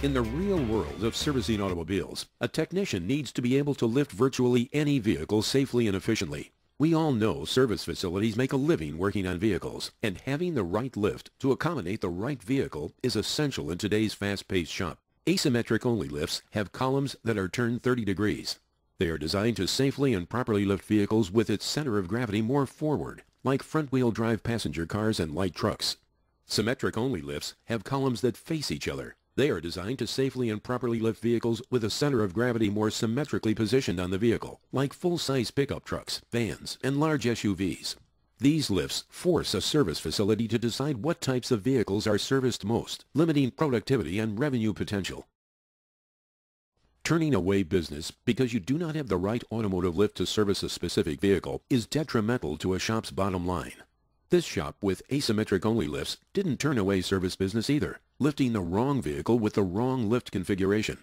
In the real world of servicing automobiles, a technician needs to be able to lift virtually any vehicle safely and efficiently. We all know service facilities make a living working on vehicles, and having the right lift to accommodate the right vehicle is essential in today's fast-paced shop. Asymmetric-only lifts have columns that are turned 30 degrees. They are designed to safely and properly lift vehicles with its center of gravity more forward, like front-wheel drive passenger cars and light trucks. Symmetric-only lifts have columns that face each other, they are designed to safely and properly lift vehicles with a center of gravity more symmetrically positioned on the vehicle, like full-size pickup trucks, vans, and large SUVs. These lifts force a service facility to decide what types of vehicles are serviced most, limiting productivity and revenue potential. Turning away business because you do not have the right automotive lift to service a specific vehicle is detrimental to a shop's bottom line. This shop with asymmetric-only lifts didn't turn away service business either, lifting the wrong vehicle with the wrong lift configuration.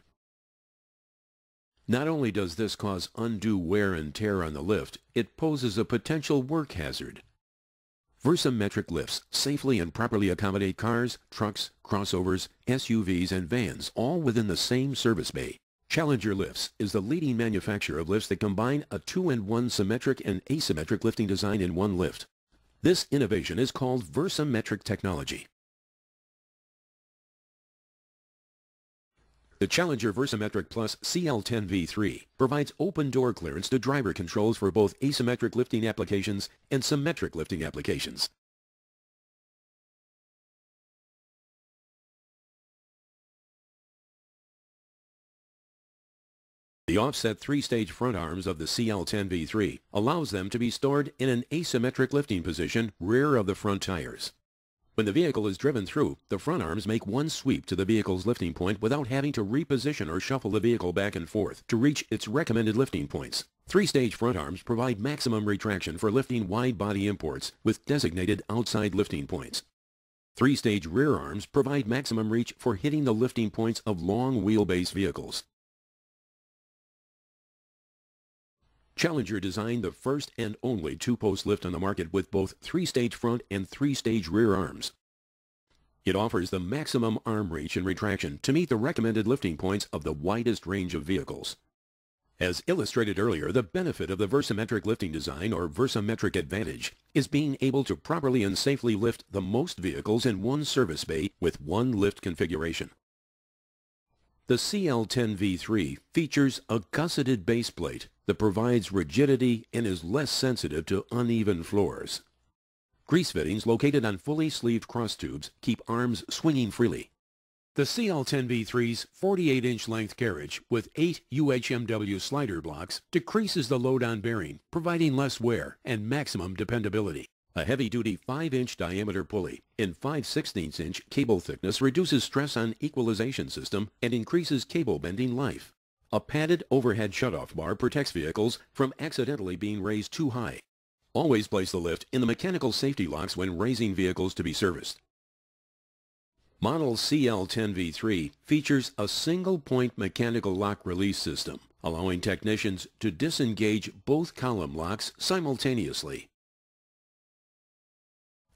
Not only does this cause undue wear and tear on the lift, it poses a potential work hazard. Versymmetric lifts safely and properly accommodate cars, trucks, crossovers, SUVs, and vans all within the same service bay. Challenger Lifts is the leading manufacturer of lifts that combine a two-in-one symmetric and asymmetric lifting design in one lift. This innovation is called Versymmetric technology. The Challenger Versymmetric Plus CL10V3 provides open door clearance to driver controls for both asymmetric lifting applications and symmetric lifting applications. The offset three-stage front arms of the CL10V3 allows them to be stored in an asymmetric lifting position rear of the front tires. When the vehicle is driven through, the front arms make one sweep to the vehicle's lifting point without having to reposition or shuffle the vehicle back and forth to reach its recommended lifting points. Three-stage front arms provide maximum retraction for lifting wide-body imports with designated outside lifting points. Three-stage rear arms provide maximum reach for hitting the lifting points of long wheelbase vehicles. Challenger designed the first and only two-post lift on the market with both three-stage front and three-stage rear arms. It offers the maximum arm reach and retraction to meet the recommended lifting points of the widest range of vehicles. As illustrated earlier, the benefit of the Versymmetric lifting design or Versymmetric advantage is being able to properly and safely lift the most vehicles in one service bay with one lift configuration. The CL10V3 features a gusseted base plate that provides rigidity and is less sensitive to uneven floors. Grease fittings located on fully sleeved cross tubes keep arms swinging freely. The CL10V3's 48-inch length carriage with 8 UHMW slider blocks decreases the load on bearing, providing less wear and maximum dependability. A heavy-duty 5-inch diameter pulley in 5 16 inch cable thickness reduces stress on equalization system and increases cable bending life. A padded overhead shutoff bar protects vehicles from accidentally being raised too high. Always place the lift in the mechanical safety locks when raising vehicles to be serviced. Model CL10V3 features a single-point mechanical lock release system, allowing technicians to disengage both column locks simultaneously.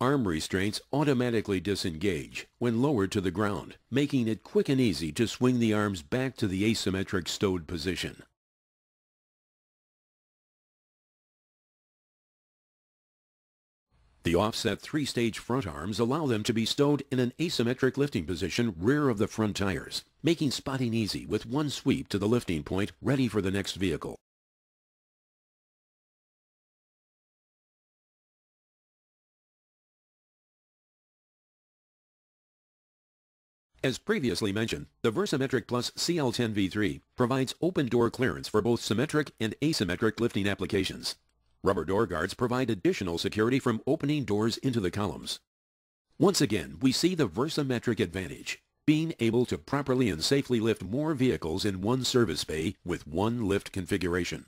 Arm restraints automatically disengage when lowered to the ground, making it quick and easy to swing the arms back to the asymmetric stowed position. The offset three-stage front arms allow them to be stowed in an asymmetric lifting position rear of the front tires, making spotting easy with one sweep to the lifting point ready for the next vehicle. As previously mentioned, the Versymmetric Plus CL10V3 provides open door clearance for both symmetric and asymmetric lifting applications. Rubber door guards provide additional security from opening doors into the columns. Once again, we see the Versymmetric advantage, being able to properly and safely lift more vehicles in one service bay with one lift configuration.